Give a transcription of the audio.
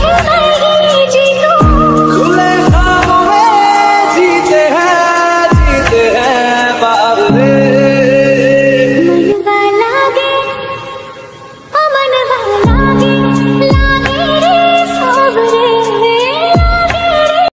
you